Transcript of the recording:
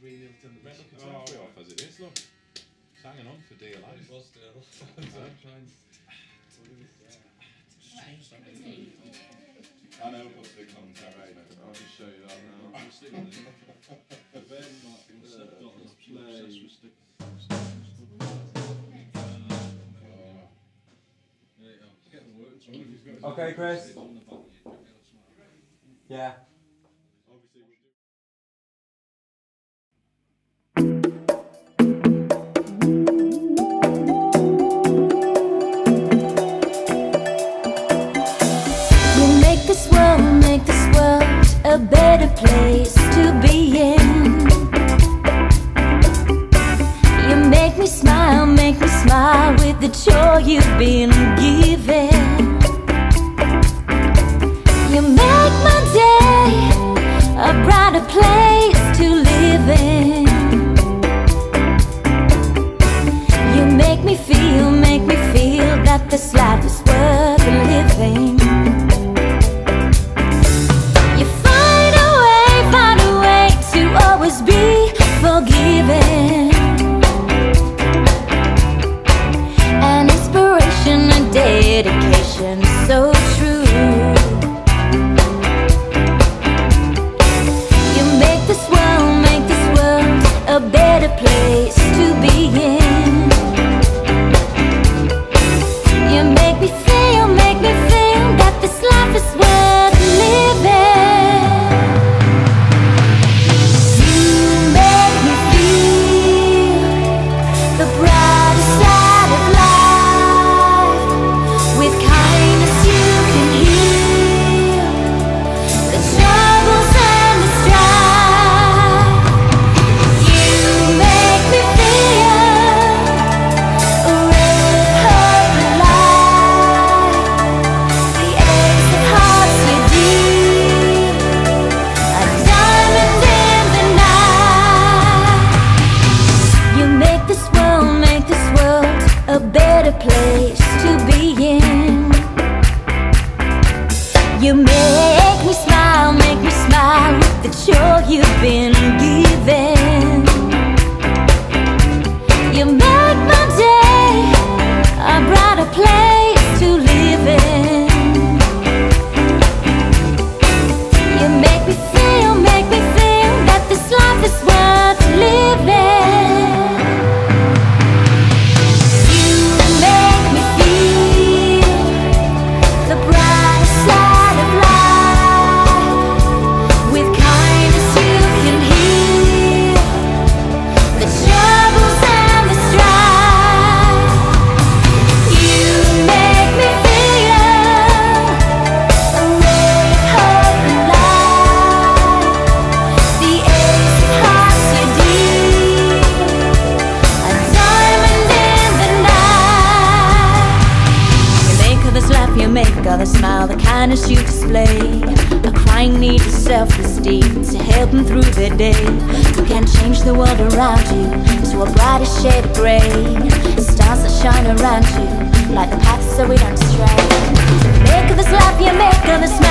3 0 to the Right, best. look, it's oh, halfway off as it is, look. It's hanging on for dear life. It was still. I'm trying to... I know, but the commentary, I'll just show you that now. Okay, Chris. Yeah. A better place to be in. You make me smile, make me smile with the joy you've been giving. Make this world, make this world a better place to be in. You make me smile, make me smile with the joy you've been giving. You make you make smile. The kindness you display, a crying need for self-esteem to help them through their day. You can change the world around you to a brighter shade of gray. Stars that shine around you, like the path so we don't stray. Make others laugh, you make others smile.